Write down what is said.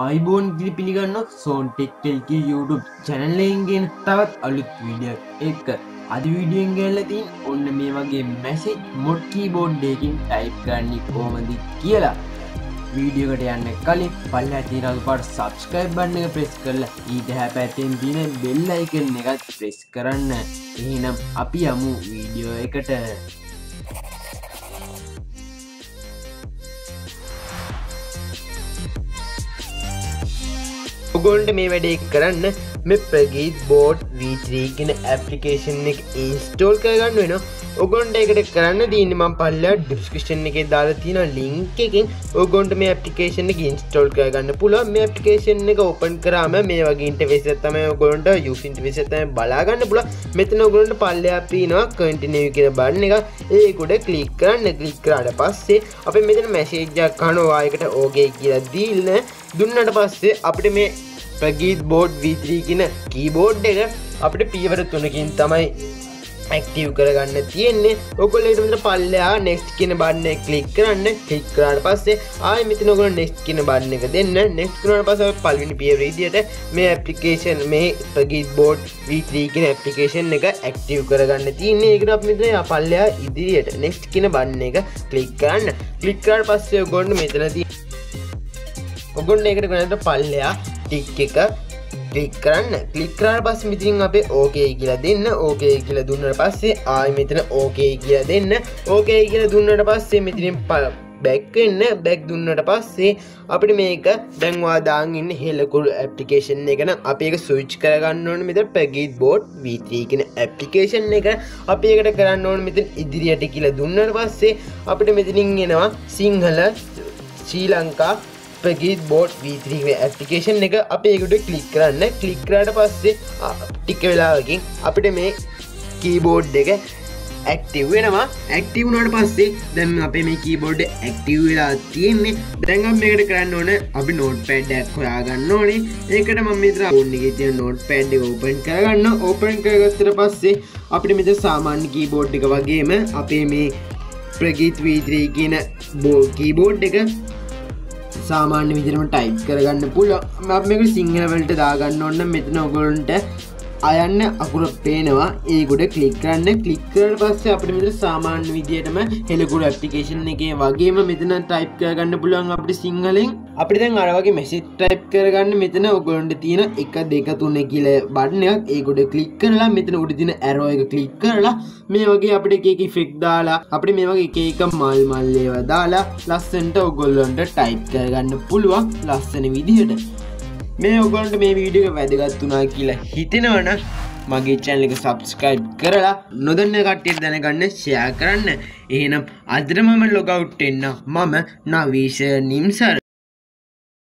ආයිබෝන් ගිලි පිළිගන්න zone ටෙක්ටෙල්ක YouTube චැනල්ලෙන්ගෙන තවත් අලුත් වීඩිය එක. අද විඩියෙන් ගැල්ලතින් ඔන්න මේ වගේ මැසෙජ් මොට්කී බෝඩ්ඩයකින් ටයිප් ගන්නි කෝමදි කියලා. වීඩියකට යන්න කලින් පල්ල ඇතිරල් පට සබස්ක්‍රයිබ් බන්න එක ප්‍රෙස් කරලා ඊට හැ පැත්තෙන් දින බෙල්ලයිකන එකත් ප්‍රෙස් කරන්න. එහෙනම් අපි යමු වීඩියෝ එකට. ඔගොන්ට මේ වැඩේ කරන්න මෙ ප්‍රගීත් බෝඩ් වීත්‍රීගෙන ඇපලිකේෂන් එක ඉන්ස්ටෝල් කරගන්න වෙන ඔගොන්ට එකට කරන්න දීන මම් පල්ල ඩිස්කෂන් එක දාලා තියෙන ලිංක එකින්. ඔගොන්ට මේ ඇපලිකේෂන් එක ඉන්ස්ටෝල් කරගන්න පුළුව මේ ඇපලිකේෂන් එක ඔපන් කරම මේ වගේට වෙසත්තම ඔගොන්ට යුසින්ට වෙසතම බලාගන්න පුල මෙතන ඔගොන්ට පල්ලයාපීනවා කටිනව කියෙන බන්න එක ඒකුඩ කලික් කරන්න. කලික් කරාට පස්සේ අප මෙතන මැසේජ්ජක් කනවායකට ඕගේ කියලා දීල්න දුන්නට පස්සේ අපිට මේ ප්‍රගීත් බෝඩ් වීත්‍රීගෙන කීබෝඩ් එක අපිට පියවර තුනකින් තමයි ඇක්ටව් කරගන්න තියෙන්නේ. ඔකොලට පල්ලයා නෙක්ස් කියන බන්න කලික් කරන්න. කලික් කරට පස්සේ ආය මෙති නොකල නෙක්ස් කියන බන්න එක දෙන්න. නෙක්ස් කරට පස පල්විනි පියවරීදියට මේ ඇපලිකේෂන් මේ ප්‍රගීත් බෝඩ් වීත්‍රීගෙන ඇපලිකේෂන් එක ඇක්ටව් කරගන්න තියන්නේ. ඒකට මිතර පල්ලයා ඉදිරියට නෙක්ස් කියන බන්න එක කලික් කරන්න. කලික්කාට පස්සේ ගොන්ඩ මෙතනති ඔගොන්න එකට ගනට පල්ලයා ටික් එක ක්ලික් කරන්න. කලික්කරට පස් මිතින් අපේ ඕකේ කියලා දෙන්න. ඕකේ කියල දුන්නට පස්සේ ආය මෙතන ඕකේ කියලා දෙන්න. ඕකේ කියල දුන්නට පස්සේ මෙතිරින් පල බැක්වෙන්න බැක් දුන්නට පස්සේ අපිට මේක දැන්වා දාගන්න හෙලකුල් ඇපලිකේෂන් එකන අපේක සුවිච් කරගන්න ඕන මෙත පැගීත් බෝඩ් වීත්‍රීකෙන ඇපලිකේෂන් එක. අපේකට කරන්න ඕන මෙතන් ඉදිරියට කියල දුන්නට පස්සේ අපිට මෙතිනින් එෙනවා සිංහල ශ්‍රී ලංකා ප්‍රගීත් බෝඩ් වීත්‍රීේ ඇපලිකේෂන් එක අපේකට කලික් කරන්න. කලික්රට පස්සේ ටික්ක වෙලාවකින් අපිට මේ කීබෝඩ් එක ඇක්ටව වෙනවා. ඇක්ටවනට පස්සේ දැම් අපේ මේ කීබෝඩ් ඇක්ටව වෙලා තියෙන්නේ. දැඟම් මේකට කරන්න ඕන අපි නෝට් පැඩ්ඩක් හොයාගන්න ඕනේ. ඒකට ම මිත්‍ර ඔන්නගේ තිය නෝට් පැඩ් ඕපන් කරගන්න. ඕපන් කරගත්තර පස්සේ අපිට මෙත සාමාන්‍ය කීබෝඩ් එක වගේම අපේ මේ ප්‍රගීත් වීත්‍රී කියන බෝ කීබෝඩ් එක සාමාන්‍ය විදිරම ටයිප් කරගන්න පුල මේක සිංහලවලට දාගන්න ඔන්න මෙතන ඔගොලන්ට අයන්න අකුර පේනවා. ඒකුඩ කලික් කරන්න. කලික්කරට පස්සේ අපට මෙත සාමාන්‍ය විදියටම හෙලකුඩ ඇප්ලිකේෂන් එක වගේම මෙතන ටයිප් කරගන්න පුළුවන් අපට සිංහලෙන්. අපි දැන් අරවගේ මෙසි ටයිප් කරගන්න මෙතන ඔගොලන්ට තියෙන එක දෙක තුන්න කියල බඩනයක් ඒකුඩ කලික් කරලා මෙතන උඩ තින ඇරෝ එක කලික් කරලා මේ වගේ අපට එකක ෆෙක් දාලා අපට මේ වගේ එක මල් මල්ලේව දාලා ලස්සන්ට ඔගොල්ලොන්ට ටයිප් කරගන්න පුළුවන් ලස්සන විදිහට. මේ ඔගොන්ට මේ වීඩියක වැදගත්තුනා කියලා හිතෙනවන මගේ චැනල එක සබස්ක්‍රයිබ් කරලා නොදන්න කට්ටිය දැනගන්න ෂයා කරන්න. එහෙනම් අදරමම ලොගවුට් එන්න මම නවීෂ නිම්සර.